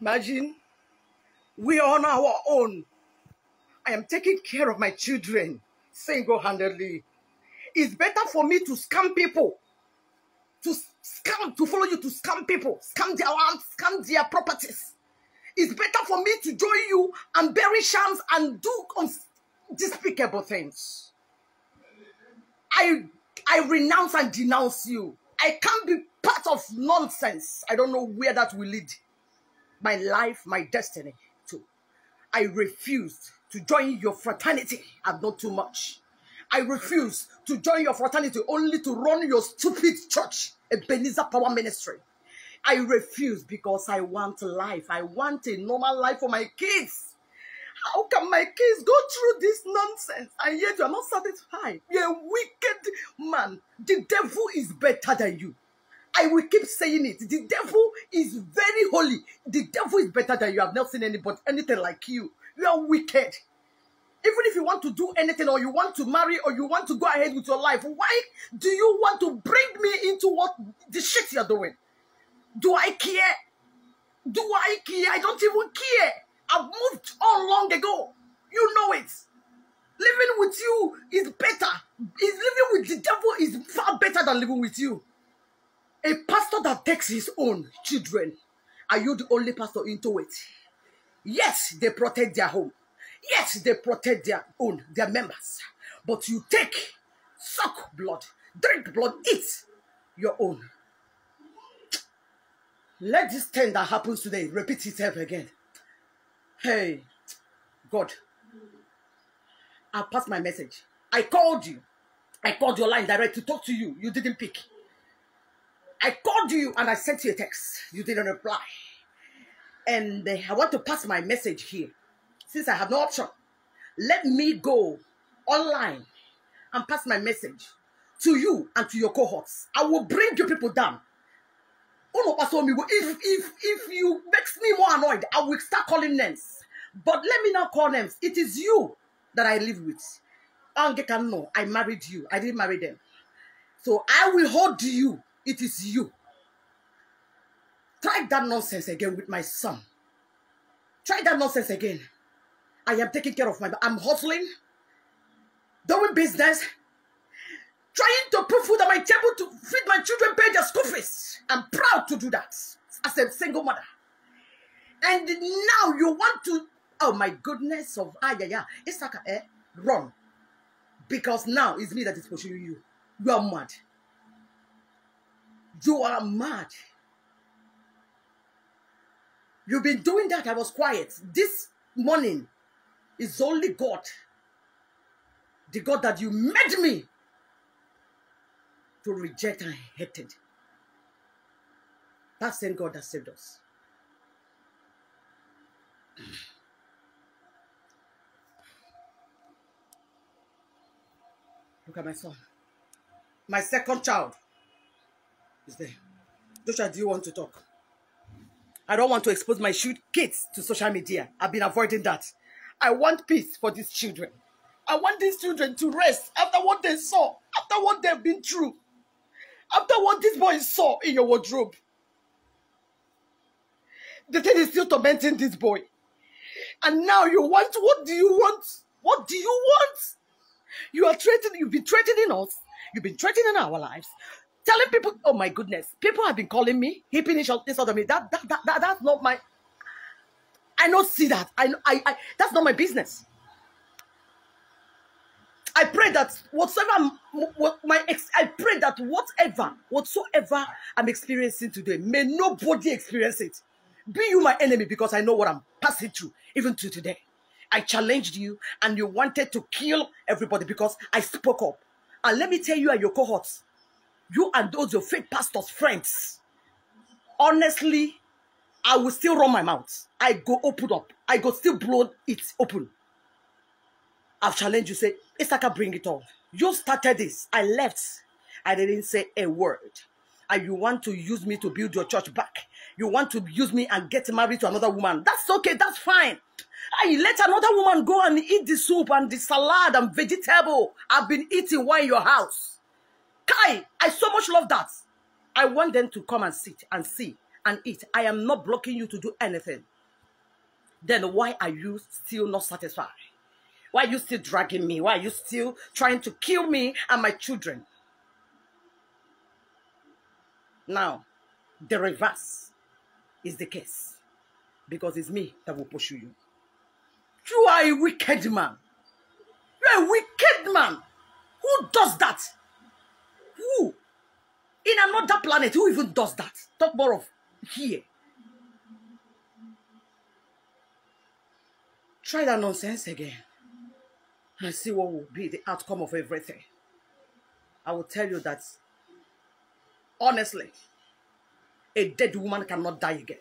Imagine we are on our own. I am taking care of my children single handedly. It's better for me to scam people, to scam, to follow you, to scam people, scam their lands, scam their properties. It's better for me to join you and bury shams and do despicable things. I I renounce and denounce you. I can't be part of nonsense. I don't know where that will lead my life, my destiny to. I refuse to join your fraternity and not too much. I refuse to join your fraternity only to run your stupid church, Ebenezer Power Ministry. I refuse because I want life. I want a normal life for my kids. How can my kids go through this nonsense and yet you are not satisfied? You're a wicked man. The devil is better than you. I will keep saying it. The devil is very holy. The devil is better than you. I've never seen anybody, anything like you. You are wicked. Even if you want to do anything or you want to marry or you want to go ahead with your life, why do you want to bring me into what the shit you're doing? Do I care? Do I care? I don't even care. I've moved on long ago. You know it. Living with you is better. Is living with the devil is far better than living with you. A pastor that takes his own children, are you the only pastor into it? Yes, they protect their home. Yes, they protect their own, their members. But you take, suck blood, drink blood, eat your own. Let this thing that happens today repeat itself again. Hey, God, I passed my message. I called you. I called your line direct to talk to you. You didn't pick. I called you and I sent you a text. You didn't reply. And I want to pass my message here. Since I have no option, let me go online and pass my message to you and to your cohorts. I will bring you people down. If, if, if you makes me more annoyed, I will start calling names. But let me not call names. It is you that I live with. I married you. I didn't marry them. So I will hold you. It is you. Try that nonsense again with my son. Try that nonsense again. I am taking care of my, I'm hustling, doing business, trying to put food on my table to feed my children, pay their school fees. I'm proud to do that as a single mother. And now you want to, oh my goodness of, ah, yeah, yeah, it's like a, eh, run. Because now it's me that is pushing you. You are mad. You are mad. You've been doing that. I was quiet. This morning is only God. The God that you made me to reject and hated. That same God that saved us. Look at my son. My second child is there. Joshua, do you want to talk? I don't want to expose my shoot kids to social media. I've been avoiding that. I want peace for these children. I want these children to rest after what they saw, after what they've been through, after what these boys saw in your wardrobe. The thing is still tormenting this boy. And now you want, what do you want? What do you want? You are threatening, you've been threatening us. You've been threatening our lives. Telling people, oh my goodness, people have been calling me, hipping this other me. That, that, that, that, that's not my, I don't see that. I, I, I that's not my business. I pray that whatsoever what my ex, I pray that whatever, whatsoever I'm experiencing today, may nobody experience it. Be you my enemy because I know what I'm passing through, even to today. I challenged you and you wanted to kill everybody because I spoke up. And let me tell you and your cohorts, you and those your fake pastors' friends, honestly, I will still run my mouth. I go open up. I go still blow it open. I've challenged you, say, Issachar, bring it on. You started this. I left. I didn't say a word. And you want to use me to build your church back. You want to use me and get married to another woman. That's okay. That's fine. I let another woman go and eat the soup and the salad and vegetable I've been eating while in your house. Kai, I so much love that. I want them to come and sit and see and eat. I am not blocking you to do anything. Then why are you still not satisfied? Why are you still dragging me? Why are you still trying to kill me and my children? Now, the reverse is the case because it's me that will pursue you. You are a wicked man. You are a wicked man. Who does that? Who? In another planet, who even does that? Talk more of here. Try that nonsense again and see what will be the outcome of everything. I will tell you that honestly, a dead woman cannot die again.